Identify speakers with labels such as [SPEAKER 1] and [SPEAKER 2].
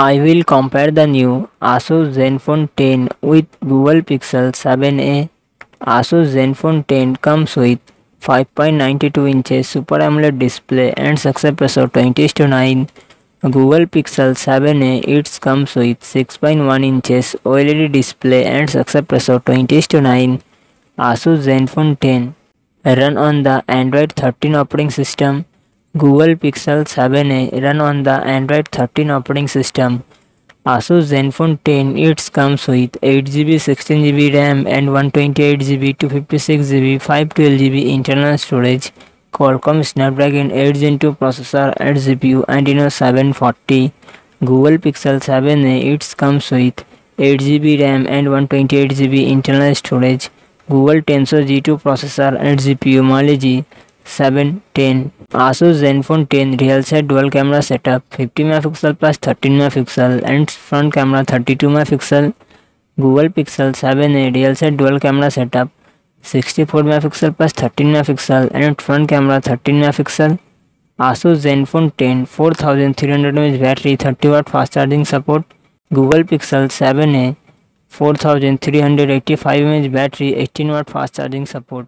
[SPEAKER 1] I will compare the new Asus Zenfone 10 with Google Pixel 7a. Asus Zenfone 10 comes with 5.92 inches Super AMOLED display and success ratio 20 to 9. Google Pixel 7a it comes with 6.1 inches OLED display and success ratio 20 to 9. Asus Zenfone 10 run on the Android 13 operating system Google Pixel 7a run on the Android 13 operating system. Asus Zenfone 10 it comes with 8GB 16GB RAM and 128GB 256GB 512GB internal storage. Qualcomm Snapdragon 8 Gen 2 processor and GPU Adreno 740. Google Pixel 7a it comes with 8GB RAM and 128GB internal storage. Google Tensor G2 processor and GPU Mali G 710 Asus Zenfone 10 real set dual camera setup 50 megapixel plus 13 megapixel and front camera 32 megapixel Google Pixel 7a real set dual camera setup 64 megapixel plus 13 megapixel and front camera 13 megapixel Asus Zenfone 10 4300 mAh battery 30 watt fast charging support Google Pixel 7a 4385 mAh battery 18 watt fast charging support